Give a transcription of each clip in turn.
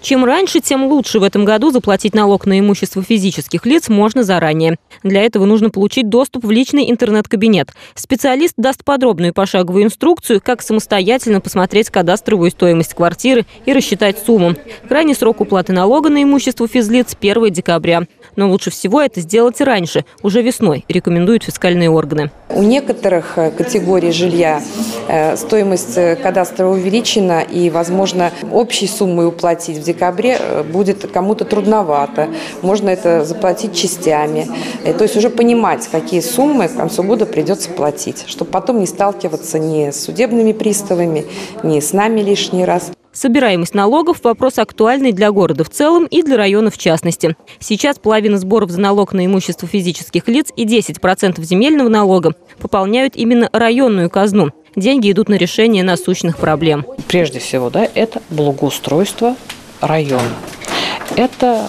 Чем раньше, тем лучше. В этом году заплатить налог на имущество физических лиц можно заранее. Для этого нужно получить доступ в личный интернет-кабинет. Специалист даст подробную пошаговую инструкцию, как самостоятельно посмотреть кадастровую стоимость квартиры и рассчитать сумму. Крайний срок уплаты налога на имущество физлиц – 1 декабря. Но лучше всего это сделать раньше, уже весной, рекомендуют фискальные органы. У некоторых э, категорий жилья э, стоимость э, кадастра увеличена и, возможно, общей суммой уплатить в декабре будет кому-то трудновато. Можно это заплатить частями. То есть уже понимать, какие суммы к концу года придется платить, чтобы потом не сталкиваться ни с судебными приставами, ни с нами лишний раз. Собираемость налогов – вопрос актуальный для города в целом и для района в частности. Сейчас половина сборов за налог на имущество физических лиц и 10% земельного налога пополняют именно районную казну. Деньги идут на решение насущных проблем. Прежде всего, да, это благоустройство района. Это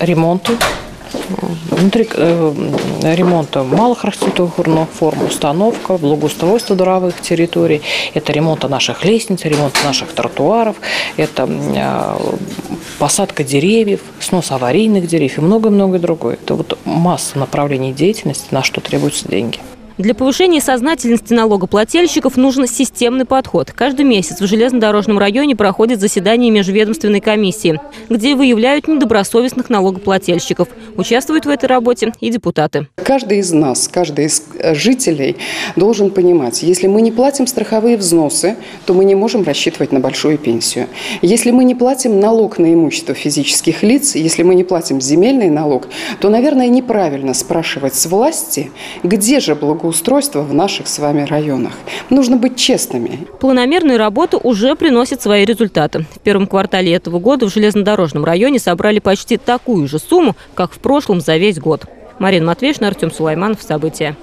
э, ремонты Внутри э, ремонта малых архитектурных форм, установка, благоустройство дворовых территорий, это ремонт наших лестниц, ремонт наших тротуаров, это э, посадка деревьев, снос аварийных деревьев и многое-многое другое. Это вот масса направлений деятельности, на что требуются деньги. Для повышения сознательности налогоплательщиков нужен системный подход. Каждый месяц в железнодорожном районе проходит заседание межведомственной комиссии, где выявляют недобросовестных налогоплательщиков. Участвуют в этой работе и депутаты. Каждый из нас, каждый из э, жителей должен понимать, если мы не платим страховые взносы, то мы не можем рассчитывать на большую пенсию. Если мы не платим налог на имущество физических лиц, если мы не платим земельный налог, то, наверное, неправильно спрашивать с власти, где же благоустройство благоустройства в наших с вами районах. Нужно быть честными. Планомерные работы уже приносят свои результаты. В первом квартале этого года в железнодорожном районе собрали почти такую же сумму, как в прошлом за весь год. Марина Матвеевна, Артем Сулайманов. События.